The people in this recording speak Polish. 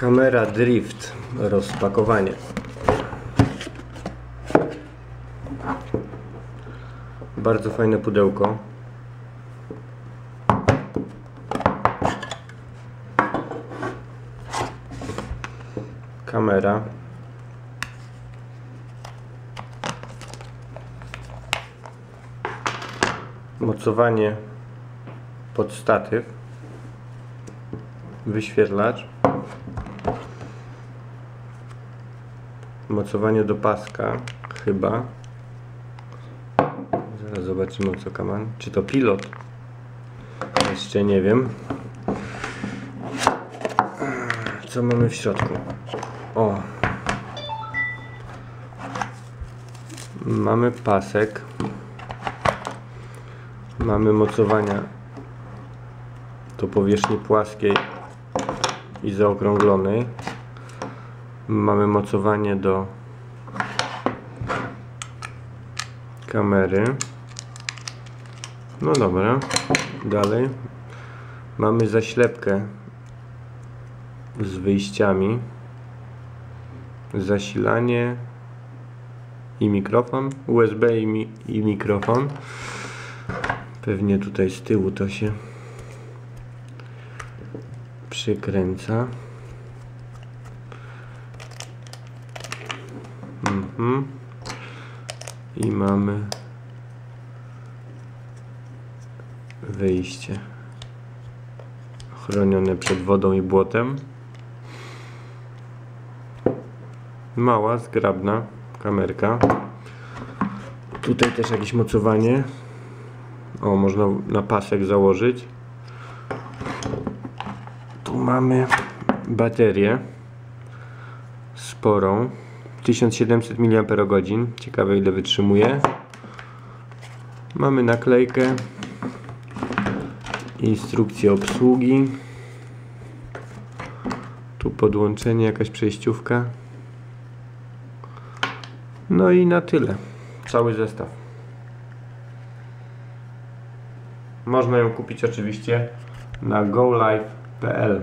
Kamera Drift. Rozpakowanie. Bardzo fajne pudełko. Kamera. Mocowanie pod statyw. Wyświetlacz. Mocowanie do paska, chyba. Zaraz zobaczymy co kaman. Czy to pilot? Jeszcze nie wiem. Co mamy w środku? O. Mamy pasek. Mamy mocowania do powierzchni płaskiej i zaokrąglonej. Mamy mocowanie do kamery. No dobra, dalej. Mamy zaślepkę z wyjściami. Zasilanie i mikrofon. USB i, mi i mikrofon. Pewnie tutaj z tyłu to się przykręca. Mhm. I mamy wyjście chronione przed wodą i błotem. Mała, zgrabna kamerka. Tutaj też jakieś mocowanie. O, można na pasek założyć. Tu mamy baterię sporą 1700 mAh ciekawe ile wytrzymuje. Mamy naklejkę. Instrukcję obsługi. Tu podłączenie, jakaś przejściówka. No i na tyle. Cały zestaw. Można ją kupić oczywiście na golive.pl